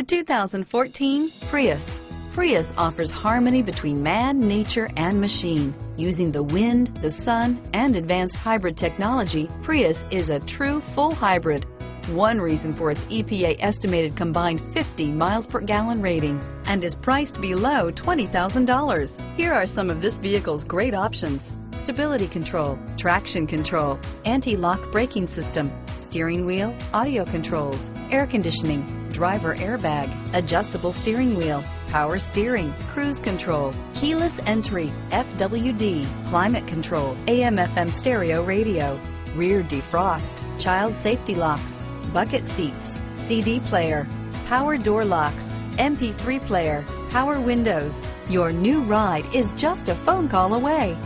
The 2014 Prius. Prius offers harmony between man, nature, and machine. Using the wind, the sun, and advanced hybrid technology, Prius is a true full hybrid. One reason for its EPA estimated combined 50 miles per gallon rating and is priced below $20,000. Here are some of this vehicle's great options. Stability control, traction control, anti-lock braking system, steering wheel, audio controls, air conditioning, driver airbag, adjustable steering wheel, power steering, cruise control, keyless entry, FWD, climate control, AM FM stereo radio, rear defrost, child safety locks, bucket seats, CD player, power door locks, MP3 player, power windows. Your new ride is just a phone call away.